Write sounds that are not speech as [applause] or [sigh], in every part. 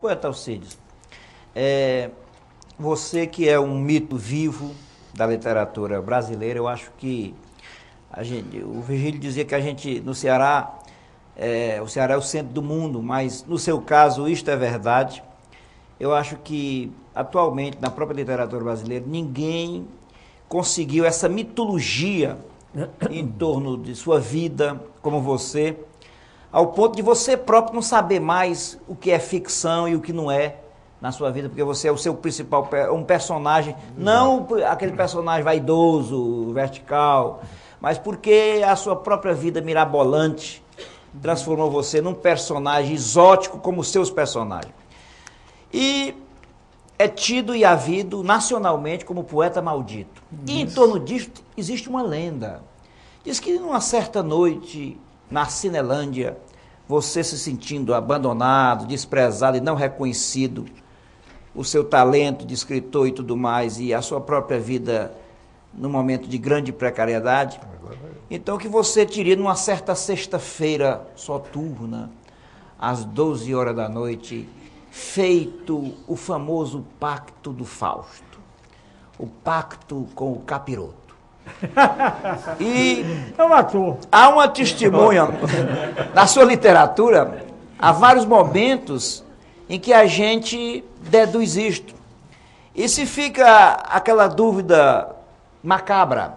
Poeta Alcides, é, você que é um mito vivo da literatura brasileira, eu acho que a gente, o Virgílio dizia que a gente, no Ceará, é, o Ceará é o centro do mundo, mas no seu caso isto é verdade. Eu acho que atualmente na própria literatura brasileira ninguém conseguiu essa mitologia em torno de sua vida, como você ao ponto de você próprio não saber mais o que é ficção e o que não é na sua vida, porque você é o seu principal um personagem, não aquele personagem vaidoso, vertical, mas porque a sua própria vida mirabolante transformou você num personagem exótico como os seus personagens. E é tido e havido nacionalmente como poeta maldito. Isso. E em torno disso existe uma lenda. Diz que numa certa noite na Cinelândia, você se sentindo abandonado, desprezado e não reconhecido, o seu talento de escritor e tudo mais, e a sua própria vida num momento de grande precariedade. Então, que você teria numa certa sexta-feira soturna, às 12 horas da noite, feito o famoso pacto do Fausto, o pacto com o capiroto. [laughs] E é um ator. há uma testemunha na sua literatura, há vários momentos em que a gente deduz isto. E se fica aquela dúvida macabra,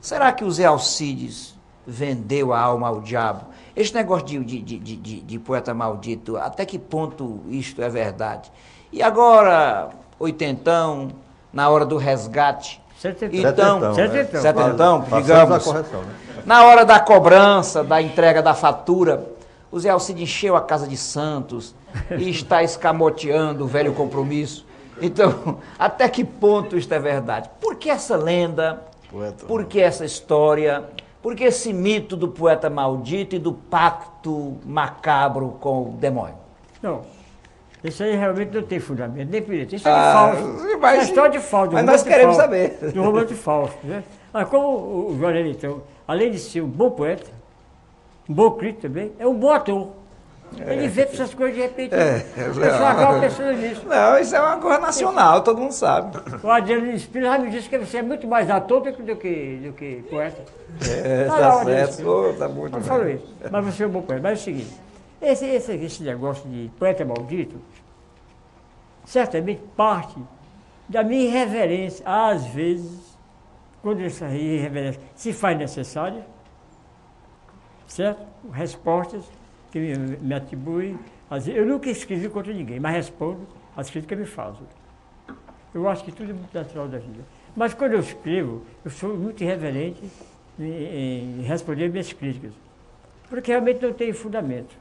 será que o Zé Alcides vendeu a alma ao diabo? Este negócio de, de, de, de, de poeta maldito, até que ponto isto é verdade? E agora, oitentão, na hora do resgate, Setentão. então, Setentão. setentão, Passamos digamos, a correção, né? na hora da cobrança, da entrega da fatura, o Zé Alcide encheu a casa de Santos e [laughs] está escamoteando o velho compromisso. Então, [laughs] até que ponto isto é verdade? Por que essa lenda? Poeta. Por que essa história? Por que esse mito do poeta maldito e do pacto macabro com o demônio? Não. Isso aí realmente não tem fundamento, nem perigo. Isso é Ah, de falso. mas- é história de falso. mas nós queremos falso, saber. Do romance falso. Né? Mas como o Jorge então, além de ser um bom poeta, um bom crítico também, é um bom ator. Ele vê essas coisas de repente. É, as pessoas acabam pensando nisso. Não, isso é uma coisa nacional, todo mundo sabe. O Adriano Espírito já me disse que você é muito mais ator do que, do que, do que poeta. É, Ah, tá não, certo. Pô, tá muito Não falo isso. Mas você é um bom poeta. Mas é o seguinte, esse, esse, esse negócio de poeta maldito, certamente parte da minha irreverência. Às vezes, quando essa irreverência se faz necessária, certo? Respostas que me, me atribuem. às vezes- Eu nunca escrevi contra ninguém, mas respondo às críticas que me fazem. Eu acho que tudo é muito natural da vida. Mas quando eu escrevo, eu sou muito irreverente em, em responder minhas críticas. Porque realmente não tem fundamento.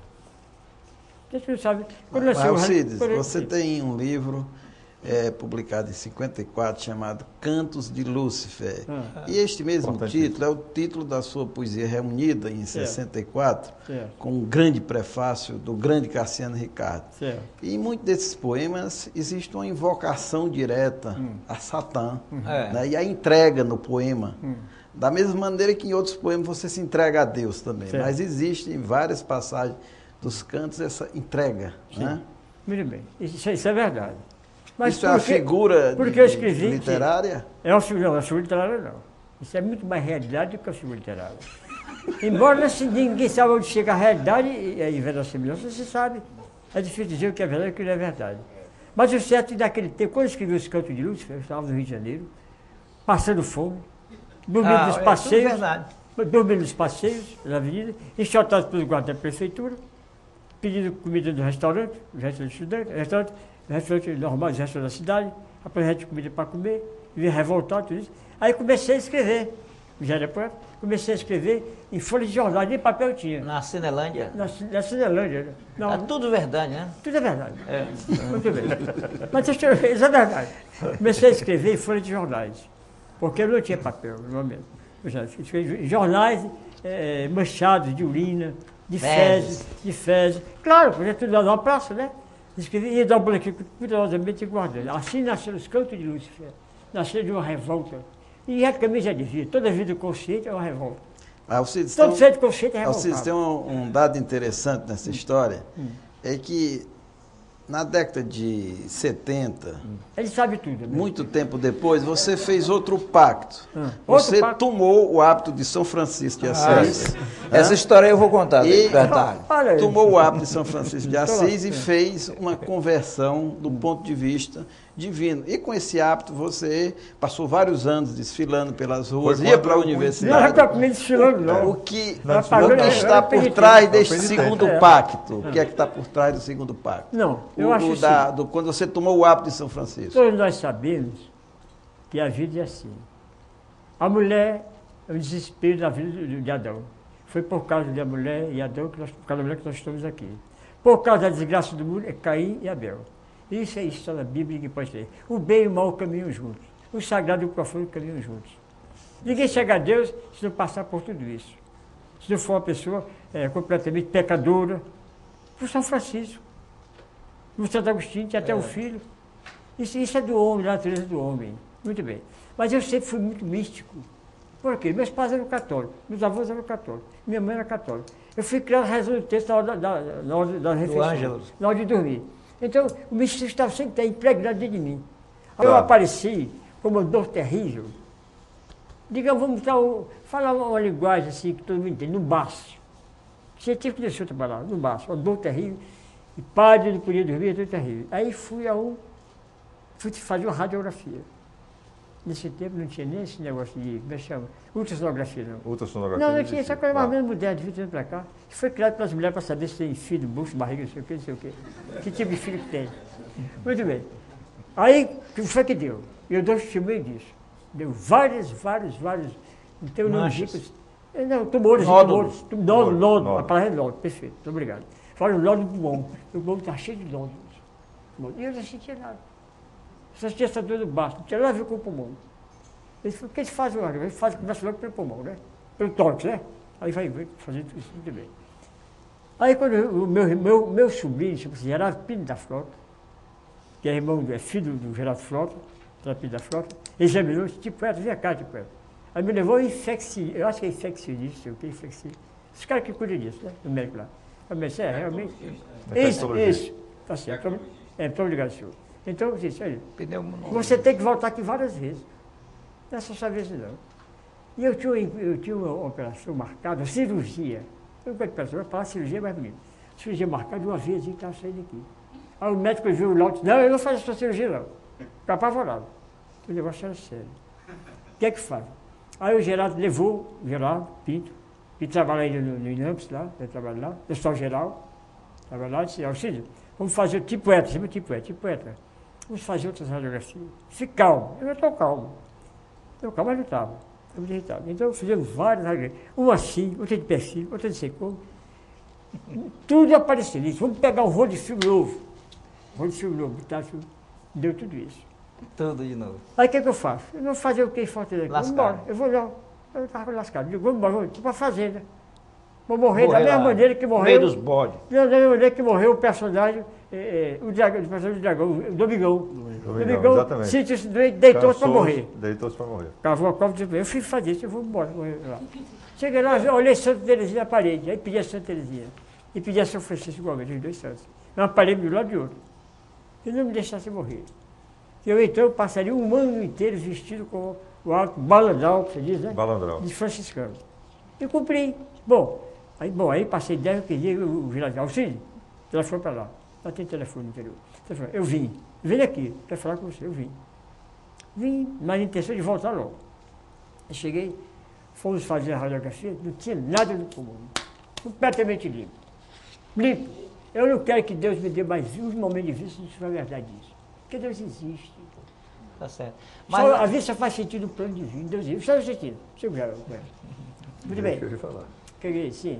Sabe. Quando Mas, Alcides, quando- você tem um livro é, publicado em 54 chamado Cantos de Lúcifer. Ah. E este mesmo título é o título da sua poesia reunida em 64, Certo. com um grande prefácio do grande Cassiano Ricardo. Certo. E em muitos desses poemas existe uma invocação direta a Satã É. né, e a entrega no poema. Hum. Da mesma maneira que em outros poemas você se entrega a Deus também. Certo. Mas existe em várias passagens dos cantos essa entrega. Né? Muito bem. Isso, isso é verdade. Mas Isso é uma figura porque de- escrevi literária? É uma figura, não, é uma figura literária não. Isso é muito mais realidade do que a figura literária. Embora se- ninguém saiba onde chega a realidade e a inverossimilhança, você sabe. É difícil dizer o que é verdade e o que não é verdade. Mas o certo é que naquele tempo, quando eu escrevi os Cantos de Lúcifer, eu estava no Rio de Janeiro, passando fome, dormindo Ah, nos é passeios, verdade. dormindo nos passeios da avenida, enxotado pelos guardas da prefeitura, pedindo comida no restaurante, restaurante estudante, restaurante, restaurante normal, restaurante da cidade, apresentando comida para comer, vim revoltado, tudo isso. Aí comecei a escrever, já era poeta, comecei a escrever em folha de jornal, nem papel tinha. Na Cinelândia. Na, na Cinelândia, né? Não, É tudo verdade, né? tudo é verdade. É. Muito bem. Mas eu ver, isso é verdade. Comecei a escrever em folha de jornais, porque eu não tinha papel no momento. Eu já escrevi jornais eh, manchados de urina, de Fezes. fezes, de fezes. Claro, podia tudo lá na praça, né? Escrevi, ia dar um boletim cuidadosamente guardando. Assim nasceram os cantos de Lúcifer. Nasceu de uma revolta. E é caminho já dizia, toda vida consciente é uma revolta. Alcides, tem Todo um- consciente é Alcides, tem um, um dado interessante nessa história, Hum. é que na década de 70, Ele sabe tudo. Né? muito tempo depois, você fez outro pacto. Ah, outro Você pacto? tomou o hábito de São Francisco de Ah, Assis. Essa história eu vou contar, E- detalhe. Olha tomou o hábito de São Francisco de [laughs] Assis e É. fez uma conversão do ponto de vista divino. E com esse hábito você passou vários anos desfilando pelas ruas, ia para a eu Não universidade. para comer desfilando, não. O que, Não, o que eu- eu está por trás deste segundo É. pacto? O que é que está por trás do segundo pacto? Não, eu O- acho assim. da- do- quando você tomou o hábito de São Francisco. Todos nós sabemos que a vida é assim. A mulher é o desespero da vida de de Adão. Foi por causa da mulher e Adão, que nós, por causa da mulher que nós estamos aqui. Por causa da desgraça do mundo, é Caim e Abel. Isso é história bíblica que pode ter. O bem e o mal caminham juntos. O sagrado e o profano caminham juntos. Ninguém chega a Deus se não passar por tudo isso. Se não for uma pessoa eh, completamente pecadora. Por São Francisco. O Santo Agostinho tinha até um filho. Isso, isso é do homem, da natureza do homem. Muito bem. Mas eu sempre fui muito místico. Por quê? Meus pais eram católicos, meus avós eram católicos, minha mãe era católica. Eu fui criado rezando o texto na hora da, da, na hora da refeição, na hora de dormir. Então, o misticismo estava sempre impregnado dentro de mim. Aí eu Claro. apareci como uma dor terrível. Digamos, vamos um- falar uma, uma linguagem assim que todo mundo entende, no baço. Científico deixou outra palavra, no baço, uma dor terrível. E padre não podia dormir, dor terrível. Aí fui a um, fui fazer uma radiografia. Nesse tempo não tinha nem esse negócio de, como é que chama? Ultrassonografia, não. Ultrassonografia. Não, não tinha essa coisa mais ou menos moderna, de 20 anos para cá. Isso foi criado pelas mulheres para saber se tem filho, bucho, barriga, não sei o quê, não sei o quê. Que tipo de filho que tem. Muito bem. Aí, o que foi que deu? Eu dou testemunho disso. Deu vários, vários, vários. Não nome Manchas. ricos. Eh, Não, tumores, Nódulos. tumores. Nódulo, nódulo. Nódulo. A palavra é nódulo, perfeito, muito obrigado. Fala o nódulo do pulmão. O pulmão está cheio de nódulos. E eu não sentia nada. Só sentia essa dor do baço, não tinha nada a ver com o pulmão. Ele falou, o que eles fazem agora? Eles fazem, começa logo pelo pulmão, né? Pelo tórax, né? Aí vai vai fazer tudo isso muito bem. Aí quando o meu, meu, meu sobrinho, tipo assim, Gerardo Pinto da Frota, que é irmão, é filho do Gerardo Frota, Gerardo Pinto da Frota, examinou, disse, tipo, poeta, vem cá, tipo, poeta. Aí me levou ao infecci, eu acho que é infeccionista, o que, infeccionista. Os caras que cuidam disso, né? O médico lá. Eu disse, é, realmente. Isso, isso. Tá certo. Então, É, muito obrigado, senhor. Então, eu disse, olha, Pneumonia. você tem que voltar aqui várias vezes. Não é só essa vez não. E eu tinha, uma- eu tinha uma operação marcada, cirurgia. Eu não de eu falar cirurgia mais bonito. Cirurgia marcada uma vez e estava saindo aqui. Aí o médico viu o laudo e disse, não, eu não faço essa cirurgia não. Ficava apavorado. O negócio era sério. O que é que faz? Aí o Gerardo levou, o Gerardo Pinto, que trabalha ainda no, no INAMPS lá, ele trabalha lá, pessoal geral, trabalha lá, e disse, Alcídio, vamos fazer o tipo ETA, chama tipo ETA, tipo ETA. Vamos fazer outras radiografias. Fique calmo. Eu estou calmo. Estou calmo, mas não estava. Estava muito irritado. Então fizemos várias radiografias. Uma assim, outra de perfil, outra de sei como. Tudo apareceu nisso. Vamos pegar um rolo de filme novo. Rolo de filme novo, botar filme. Deu tudo isso. Tudo de novo. Aí o que, é que eu faço? Eu não vou fazer o que falta daqui. Vamos embora. Eu vou não. Eu estava lascado. Eu digo, vamos embora, vamos para a fazenda. Vou morrer, da Morrer mesma lá, maneira que morreu. meio dos bodes. Da mesma maneira que morreu o personagem, eh, eh, o, dragão, o personagem do dragão, o Domingão. Domingão, exatamente. sentiu-se doente, deitou-se para morrer. Deitou-se para morrer. Cavou a cova e disse, eu fui fazer isso, eu vou embora. Vou lá. Cheguei lá, olhei Santa Teresinha na parede, aí pedi a Santa Teresinha. E pedi a São Francisco igualmente, os dois santos. Uma parede de um lado e de outro. E não me deixasse morrer. Eu então passaria um ano inteiro vestido com o alto balandral, que você diz, né? Balandrão. de franciscano. E cumpri. Bom, aí, bom, aí passei 10 dias, o, o vilarejo, auxílio, telefone para lá. Lá tem telefone no interior. Telefone, eu vim, vem aqui, quer falar com você, eu vim. Vim, mas a intenção de voltar logo. Eu cheguei, fomos fazer a radiografia, não tinha nada no pulmão. Completamente limpo. Limpo. Eu não quero que Deus me dê mais um momento de vida se for verdade isso. Porque Deus existe. Tá certo. Mas, só, a vida só faz sentido no plano divino. Deus existe. Só no sentido. Seu grau, [laughs] Muito bem. Deixa eu falar. Peguei, sim.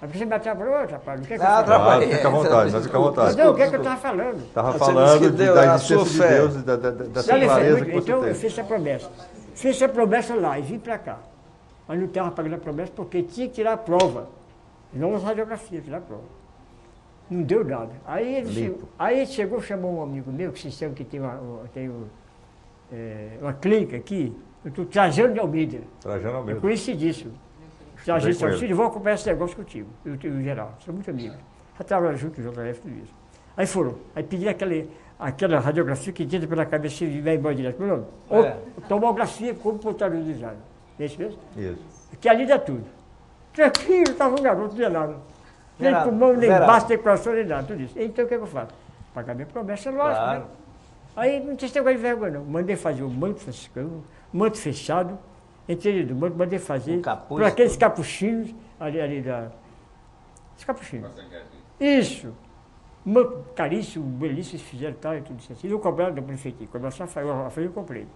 Mas você me atrapalhou, atrapalhou. O que é que Ah, eu falei? Claro, fica à vontade, mas fica à vontade. Não, o que é que eu estava falando? Estava falando de, deu da existência de. Deus e da, da, da, licença, clareza que você então eu fiz essa promessa. Fiz essa promessa lá e vim para cá. Mas não estava pagando a promessa porque tinha que tirar a prova. Não as radiografias, tirar a prova. Não deu nada. Aí ele, chegou, aí ele chegou, chamou um amigo meu, que vocês sabem que tem uma, uma- tem um, é, uma clínica aqui, eu estou Trajano de Almeida. Trajano É Almeida. conhecidíssimo. Já a gente com disse, vou acompanhar esse negócio contigo, eu, em geral, sou muito amigo. Já trabalhamos juntos, JF, tudo isso. Aí foram. Aí pedi aquele, aquela radiografia que entra pela cabeça e vai embora direto. Não, ou É. tomografia computadorizada. É isso mesmo? Isso. Que ali dá tudo. Tranquilo, estava um garoto, não tinha nada. Nem Zerado, pulmão, nem baixo, nem coração, nem nada, tudo isso. Então o que, é que eu faço? Pagar minha promessa, lógico. Claro. Né? Aí não tinha esse negócio de vergonha, não. Mandei fazer o manto franciscano, manto fechado, entrei do manto, mandei fazer por aqueles capuchinhos ali, ali da. Os capuchinhos. Isso. Caríssimo, belíssimo, eles fizeram tal e tudo isso assim. Eu cobrava da prefeitura, cobrava só Rafael, Rafael eu comprei.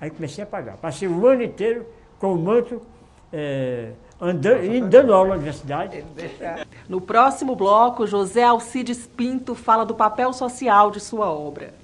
Aí comecei a pagar. Passei o ano inteiro com o manto, eh, andando, indo dando aula na universidade. No próximo bloco, José Alcides Pinto fala do papel social de sua obra.